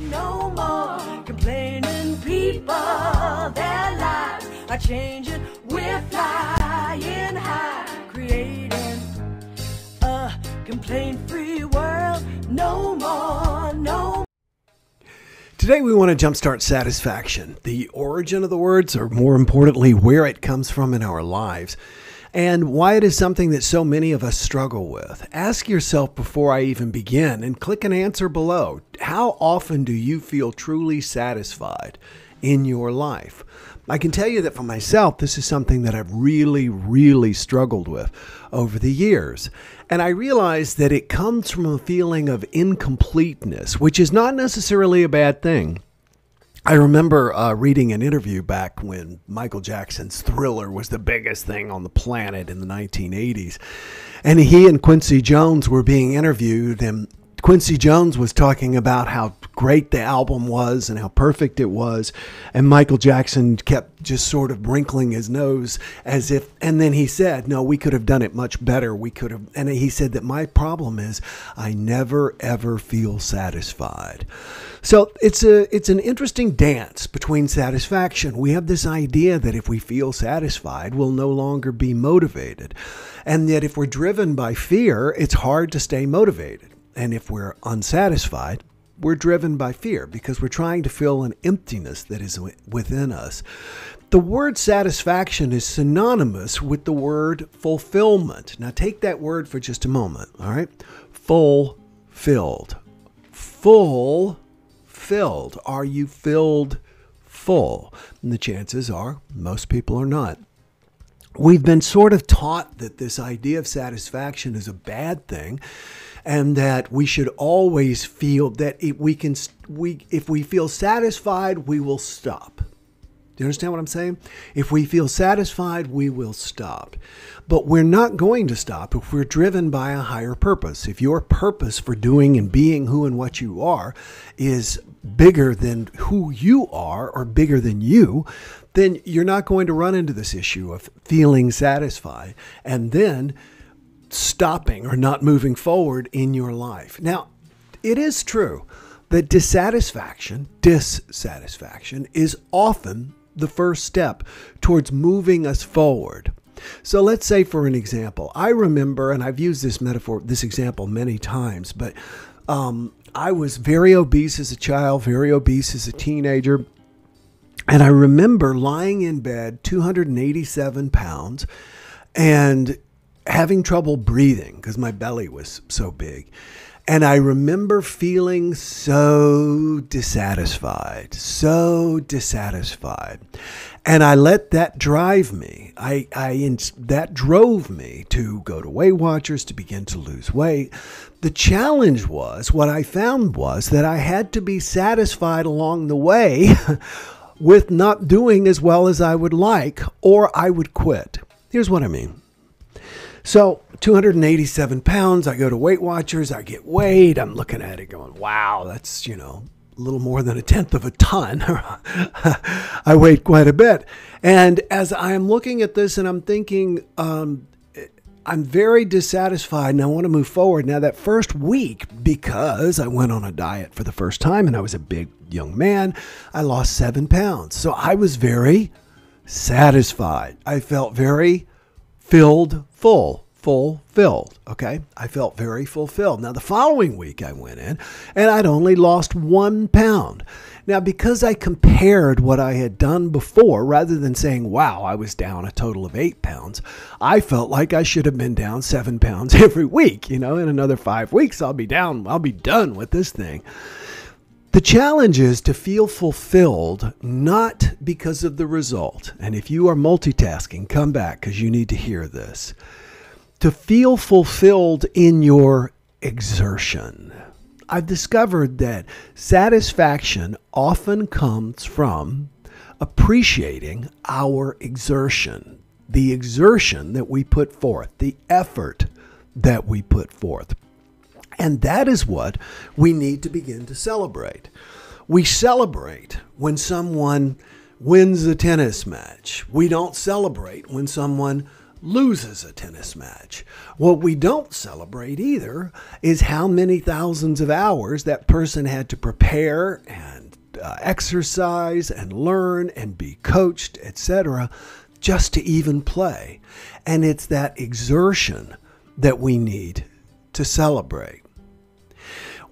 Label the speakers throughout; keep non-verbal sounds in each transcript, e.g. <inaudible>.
Speaker 1: no more complaining people. Their lives are changing. We're flying high, creating a complaint free world. No more, no
Speaker 2: Today, we want to jumpstart satisfaction, the origin of the words, or more importantly, where it comes from in our lives, and why it is something that so many of us struggle with. Ask yourself before I even begin and click an answer below. How often do you feel truly satisfied in your life? I can tell you that for myself, this is something that I've really, really struggled with over the years. And I realize that it comes from a feeling of incompleteness, which is not necessarily a bad thing. I remember uh, reading an interview back when Michael Jackson's Thriller was the biggest thing on the planet in the 1980s. And he and Quincy Jones were being interviewed, and Quincy Jones was talking about how great the album was and how perfect it was. And Michael Jackson kept just sort of wrinkling his nose as if, and then he said, No, we could have done it much better. We could have, and he said that my problem is I never ever feel satisfied. So it's a it's an interesting dance between satisfaction. We have this idea that if we feel satisfied, we'll no longer be motivated. And yet if we're driven by fear, it's hard to stay motivated. And if we're unsatisfied, we're driven by fear because we're trying to fill an emptiness that is within us. The word satisfaction is synonymous with the word fulfillment. Now, take that word for just a moment, all right? Fulfilled. Full filled. Are you filled full? And the chances are most people are not. We've been sort of taught that this idea of satisfaction is a bad thing and that we should always feel that if we can we if we feel satisfied we will stop. Do you understand what i'm saying? If we feel satisfied we will stop. But we're not going to stop if we're driven by a higher purpose. If your purpose for doing and being who and what you are is bigger than who you are or bigger than you then you're not going to run into this issue of feeling satisfied. And then stopping or not moving forward in your life. Now, it is true that dissatisfaction, dissatisfaction is often the first step towards moving us forward. So let's say, for an example, I remember, and I've used this metaphor, this example many times, but um, I was very obese as a child, very obese as a teenager. And I remember lying in bed, 287 pounds, and having trouble breathing because my belly was so big. And I remember feeling so dissatisfied, so dissatisfied. And I let that drive me. I, I that drove me to go to Weight Watchers to begin to lose weight. The challenge was what I found was that I had to be satisfied along the way <laughs> with not doing as well as I would like, or I would quit. Here's what I mean. So 287 pounds. I go to Weight Watchers. I get weighed. I'm looking at it going, wow, that's, you know, a little more than a tenth of a ton. <laughs> I weighed quite a bit. And as I'm looking at this and I'm thinking, um, I'm very dissatisfied and I want to move forward. Now, that first week, because I went on a diet for the first time and I was a big young man, I lost seven pounds. So I was very satisfied. I felt very filled full, fulfilled. Okay. I felt very fulfilled. Now, the following week I went in and I'd only lost one pound. Now, because I compared what I had done before, rather than saying, wow, I was down a total of eight pounds, I felt like I should have been down seven pounds <laughs> every week. You know, in another five weeks, I'll be down, I'll be done with this thing. The challenge is to feel fulfilled, not because of the result. And if you are multitasking, come back because you need to hear this. To feel fulfilled in your exertion. I've discovered that satisfaction often comes from appreciating our exertion, the exertion that we put forth, the effort that we put forth. And that is what we need to begin to celebrate. We celebrate when someone wins a tennis match. We don't celebrate when someone loses a tennis match. What we don't celebrate either is how many thousands of hours that person had to prepare and uh, exercise and learn and be coached, etc., just to even play. And it's that exertion that we need to celebrate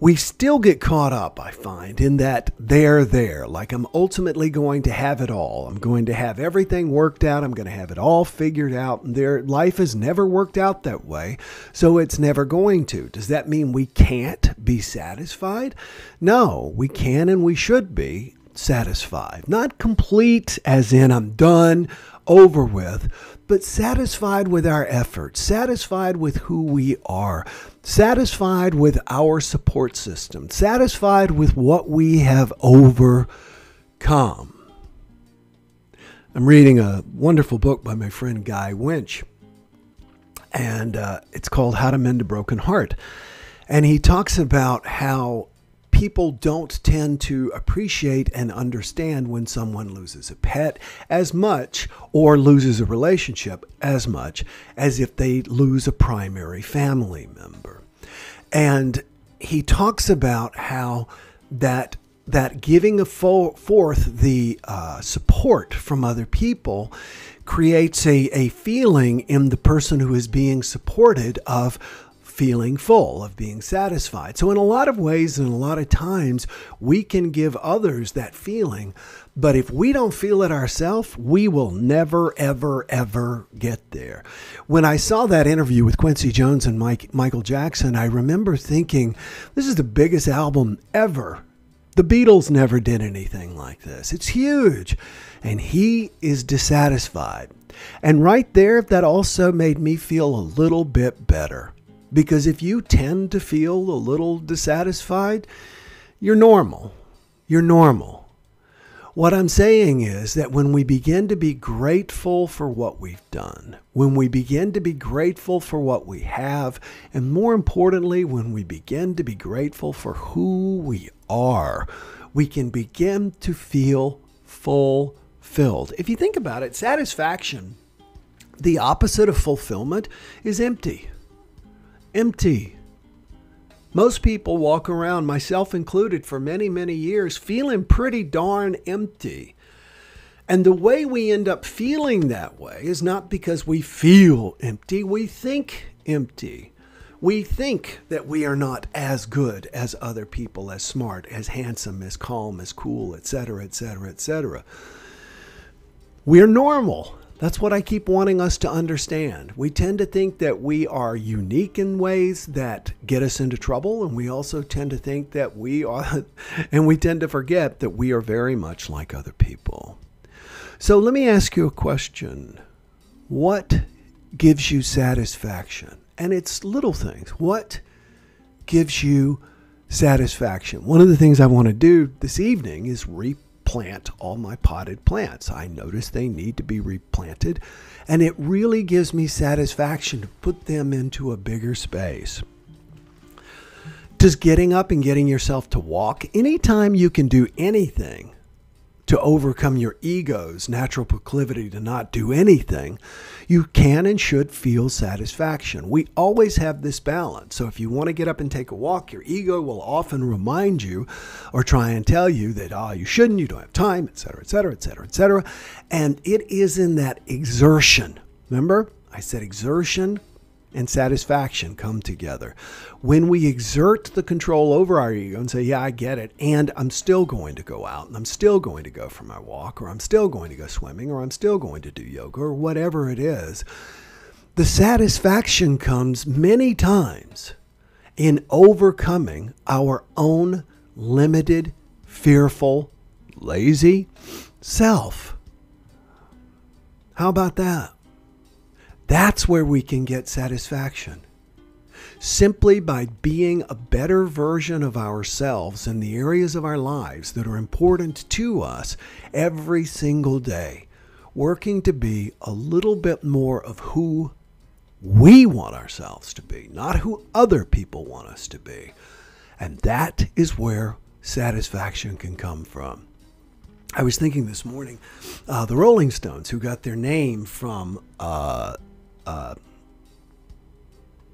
Speaker 2: we still get caught up, I find, in that they're there. Like I'm ultimately going to have it all. I'm going to have everything worked out. I'm going to have it all figured out. And their life has never worked out that way. So it's never going to. Does that mean we can't be satisfied? No, we can and we should be satisfied. Not complete, as in I'm done, over with, but satisfied with our efforts, satisfied with who we are, satisfied with our support system, satisfied with what we have overcome. I'm reading a wonderful book by my friend Guy Winch, and uh, it's called How to Mend a Broken Heart. And he talks about how people don't tend to appreciate and understand when someone loses a pet as much or loses a relationship as much as if they lose a primary family member. And he talks about how that that giving forth the uh, support from other people creates a, a feeling in the person who is being supported of feeling full, of being satisfied. So, in a lot of ways and a lot of times, we can give others that feeling. But if we don't feel it ourselves, we will never, ever, ever get there. When I saw that interview with Quincy Jones and Mike, Michael Jackson, I remember thinking, this is the biggest album ever. The Beatles never did anything like this. It's huge. And he is dissatisfied. And right there, that also made me feel a little bit better because if you tend to feel a little dissatisfied, you're normal. You're normal. What I'm saying is that when we begin to be grateful for what we've done, when we begin to be grateful for what we have, and more importantly, when we begin to be grateful for who we are, we can begin to feel fulfilled. If you think about it, satisfaction, the opposite of fulfillment, is empty empty. Most people walk around, myself included, for many, many years, feeling pretty darn empty. And the way we end up feeling that way is not because we feel empty, we think empty. We think that we are not as good as other people, as smart, as handsome, as calm, as cool, etc., etc., etc. We're normal. That's what I keep wanting us to understand. We tend to think that we are unique in ways that get us into trouble, and we also tend to think that we are, <laughs> and we tend to forget that we are very much like other people. So let me ask you a question What gives you satisfaction? And it's little things. What gives you satisfaction? One of the things I want to do this evening is reap replant all my potted plants. I notice they need to be replanted, and it really gives me satisfaction to put them into a bigger space. Does getting up and getting yourself to walk, anytime you can do anything to overcome your ego's natural proclivity to not do anything, you can and should feel satisfaction. We always have this balance. So if you want to get up and take a walk, your ego will often remind you or try and tell you that, oh, you shouldn't, you don't have time, etc., etc., etc., etc. And it is in that exertion. Remember, I said exertion and satisfaction come together. When we exert the control over our ego and say, Yeah, I get it, and I'm still going to go out and I'm still going to go for my walk, or I'm still going to go swimming, or I'm still going to do yoga, or whatever it is, the satisfaction comes many times in overcoming our own limited, fearful, lazy self. How about that? That's where we can get satisfaction. Simply by being a better version of ourselves in the areas of our lives that are important to us every single day, working to be a little bit more of who we want ourselves to be, not who other people want us to be. And that is where satisfaction can come from. I was thinking this morning, uh, the Rolling Stones, who got their name from uh, uh,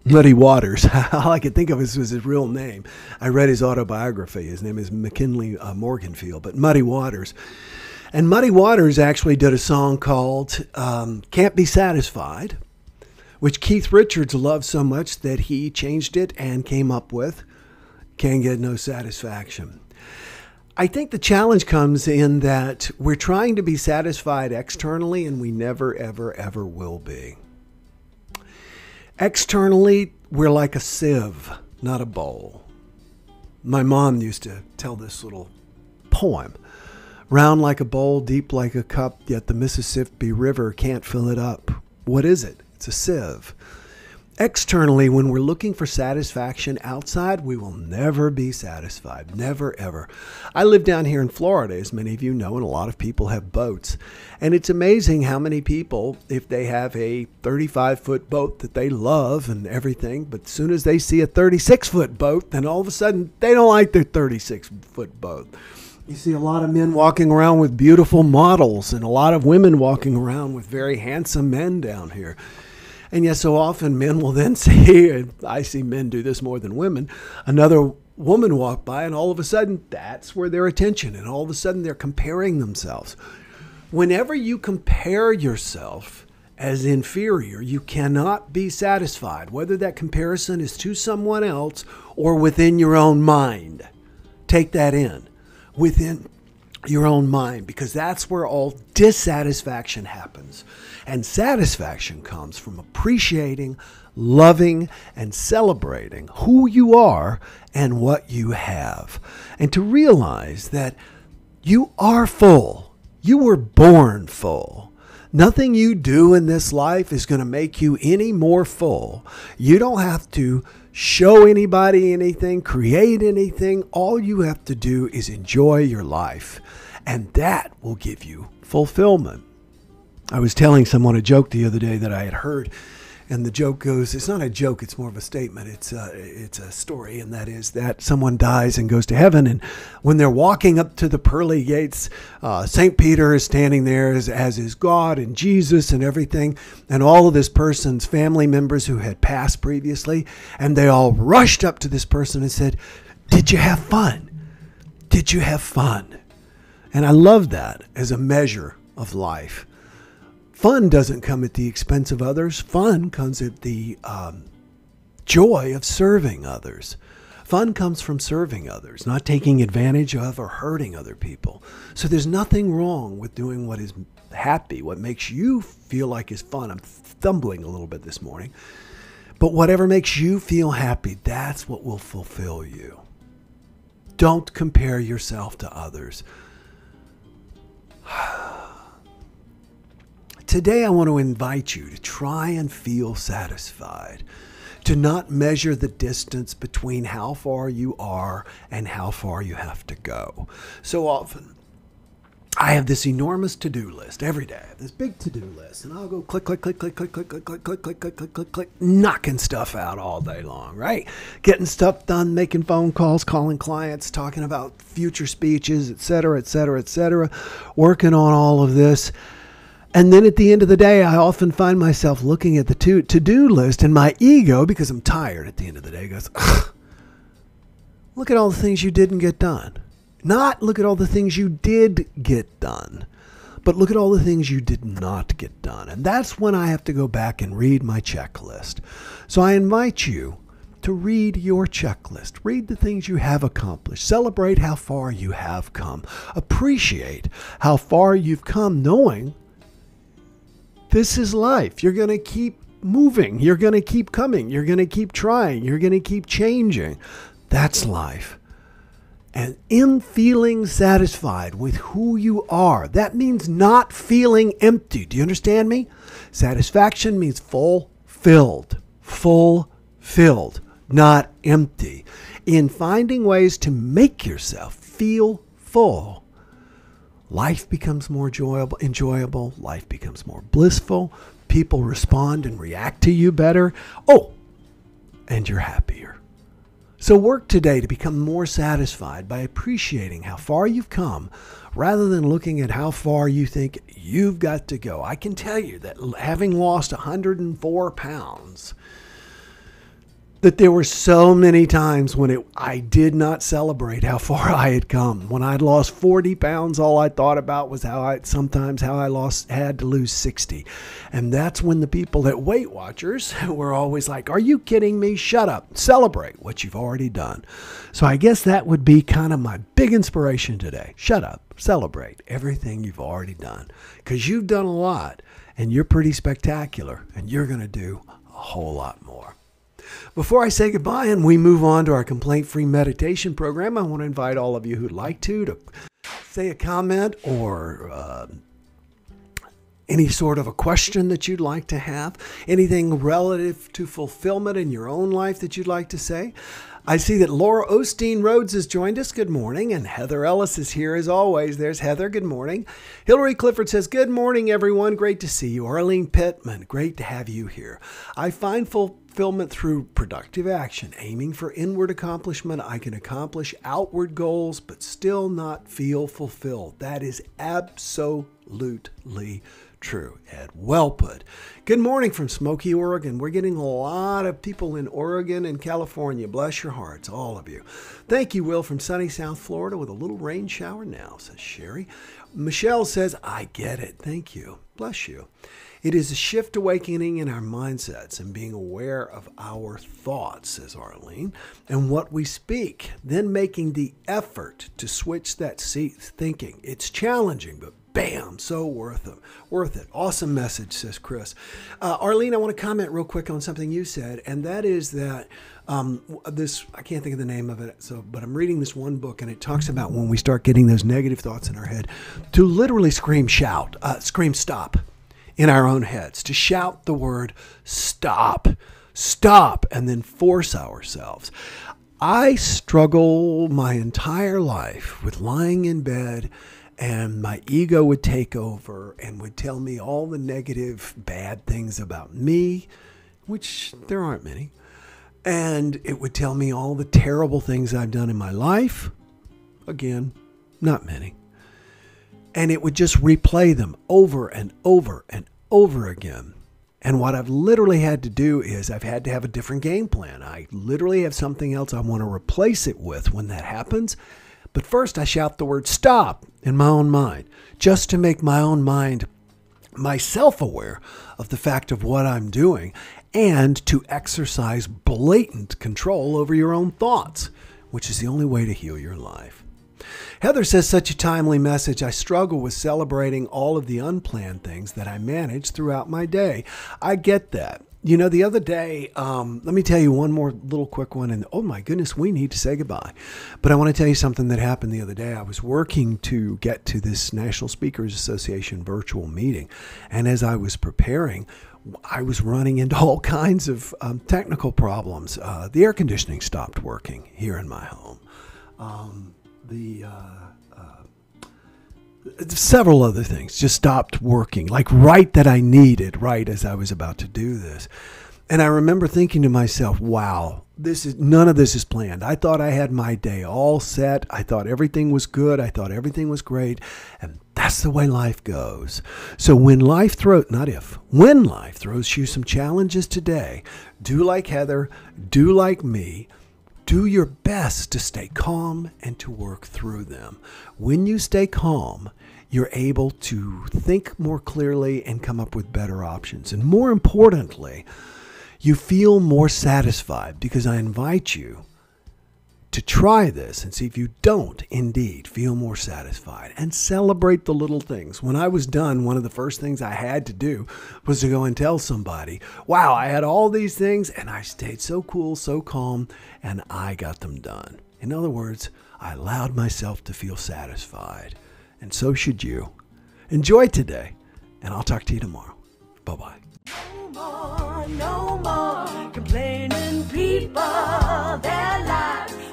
Speaker 2: Muddy Waters. <laughs> All I could think of was his real name. I read his autobiography. His name is McKinley uh, Morganfield, but Muddy Waters. And Muddy Waters actually did a song called um, Can't Be Satisfied, which Keith Richards loved so much that he changed it and came up with Can't Get No Satisfaction. I think the challenge comes in that we're trying to be satisfied externally and we never, ever, ever will be. Externally, we're like a sieve, not a bowl. My mom used to tell this little poem round like a bowl, deep like a cup, yet the Mississippi River can't fill it up. What is it? It's a sieve. Externally, when we're looking for satisfaction outside, we will never be satisfied. Never, ever. I live down here in Florida, as many of you know, and a lot of people have boats. And it's amazing how many people, if they have a 35 foot boat that they love and everything, but as soon as they see a 36 foot boat, then all of a sudden they don't like their 36 foot boat. You see a lot of men walking around with beautiful models and a lot of women walking around with very handsome men down here. And yet, so often men will then <laughs> see, and I see men do this more than women, another woman walk by, and all of a sudden, that's where their attention, and all of a sudden, they're comparing themselves. Whenever you compare yourself as inferior, you cannot be satisfied, whether that comparison is to someone else or within your own mind. Take that in. Within your own mind, because that's where all dissatisfaction happens. And satisfaction comes from appreciating, loving, and celebrating who you are and what you have. And to realize that you are full. You were born full. Nothing you do in this life is going to make you any more full. You don't have to show anybody anything, create anything. All you have to do is enjoy your life, and that will give you fulfillment. I was telling someone a joke the other day that I had heard, and the joke goes, "It's not a joke; it's more of a statement. It's a, it's a story, and that is that someone dies and goes to heaven, and when they're walking up to the pearly gates, uh, Saint Peter is standing there as, as is God and Jesus and everything, and all of this person's family members who had passed previously, and they all rushed up to this person and said, "Did you have fun? Did you have fun?" And I love that as a measure of life. Fun doesn't come at the expense of others. Fun comes at the um, joy of serving others. Fun comes from serving others, not taking advantage of or hurting other people. So there's nothing wrong with doing what is happy, what makes you feel like is fun. I'm stumbling a little bit this morning. But whatever makes you feel happy, that's what will fulfill you. Don't compare yourself to others. Today, I want to invite you to try and feel satisfied, to not measure the distance between how far you are and how far you have to go. So often, I have this enormous to do list every day, this big to do list, and I'll go click, click, click, click, click, click, click, click, click, click, click, click, click, click, knocking stuff out all day long, right? Getting stuff done, making phone calls, calling clients, talking about future speeches, et cetera, et cetera, et cetera, working on all of this. And then at the end of the day, I often find myself looking at the to do list, and my ego, because I'm tired at the end of the day, goes, Look at all the things you didn't get done. Not look at all the things you did get done, but look at all the things you did not get done. And that's when I have to go back and read my checklist. So I invite you to read your checklist. Read the things you have accomplished. Celebrate how far you have come. Appreciate how far you've come, knowing this is life. You're going to keep moving. You're going to keep coming. You're going to keep trying. You're going to keep changing. That's life. And in feeling satisfied with who you are, that means not feeling empty. Do you understand me? Satisfaction means full filled, full filled, not empty. In finding ways to make yourself feel full, life becomes more enjoyable, enjoyable, life becomes more blissful, people respond and react to you better. Oh, and you're happier. So work today to become more satisfied by appreciating how far you've come rather than looking at how far you think you've got to go. I can tell you that having lost 104 pounds, that there were so many times when it, I did not celebrate how far I had come. When I'd lost 40 pounds, all I thought about was how I sometimes how I lost had to lose 60. And that's when the people at Weight Watchers <laughs> were always like, Are you kidding me? Shut up. Celebrate what you've already done. So I guess that would be kind of my big inspiration today. Shut up. Celebrate everything you've already done. Because you've done a lot and you're pretty spectacular and you're going to do a whole lot more. Before I say goodbye and we move on to our complaint free meditation program, I want to invite all of you who'd like to to say a comment or uh, any sort of a question that you'd like to have, anything relative to fulfillment in your own life that you'd like to say. I see that Laura Osteen Rhodes has joined us. Good morning. And Heather Ellis is here as always. There's Heather. Good morning. Hillary Clifford says, Good morning, everyone. Great to see you. Arlene Pittman, great to have you here. I find fulfillment through productive action. Aiming for inward accomplishment, I can accomplish outward goals, but still not feel fulfilled. That is absolutely true, Ed. Well put. Good morning from Smoky, Oregon. We're getting a lot of people in Oregon and California. Bless your hearts, all of you. Thank you, Will, from sunny South Florida with a little rain shower now, says Sherry. Michelle says, I get it. Thank you. Bless you. It is a shift awakening in our mindsets and being aware of our thoughts, says Arlene, and what we speak, then making the effort to switch that seat thinking. It's challenging, but bam, so worth it. Worth it. Awesome message, says Chris. Uh, Arlene, I want to comment real quick on something you said, and that is that um, this I can't think of the name of it. So, but I'm reading this one book, and it talks about when we start getting those negative thoughts in our head, to literally scream, shout, uh, scream, stop, in our own heads, to shout the word stop, stop, and then force ourselves. I struggle my entire life with lying in bed and my ego would take over and would tell me all the negative, bad things about me, which there aren't many. And it would tell me all the terrible things I've done in my life. Again, not many. And it would just replay them over and over and over again. And what I've literally had to do is I've had to have a different game plan. I literally have something else I want to replace it with when that happens. But first, I shout the word stop in my own mind, just to make my own mind myself aware of the fact of what I'm doing and to exercise blatant control over your own thoughts, which is the only way to heal your life. Heather says, such a timely message. I struggle with celebrating all of the unplanned things that I manage throughout my day. I get that. You know, the other day, um, let me tell you one more little quick one. And oh my goodness, we need to say goodbye. But I want to tell you something that happened the other day. I was working to get to this National Speakers Association virtual meeting. And as I was preparing, I was running into all kinds of um, technical problems. Uh, the air conditioning stopped working here in my home. Um, the uh, several other things just stopped working, like right that I needed, right as I was about to do this. And I remember thinking to myself, wow, this is none of this is planned. I thought I had my day all set. I thought everything was good. I thought everything was great. And that's the way life goes. So when life throws, not if, when life throws you some challenges today, do like Heather, do like me. Do your best to stay calm and to work through them. When you stay calm, you're able to think more clearly and come up with better options. And more importantly, you feel more satisfied because I invite you to try this and see if you don't indeed feel more satisfied and celebrate the little things. When I was done, one of the first things I had to do was to go and tell somebody, wow, I had all these things and I stayed so cool, so calm, and I got them done. In other words, I allowed myself to feel satisfied and so should you. Enjoy today, and I'll talk to you tomorrow. Bye bye. No more, no more complaining people.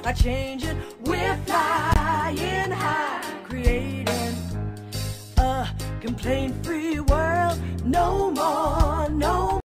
Speaker 2: Are changing. We're flying high, creating a complaint free world. No more.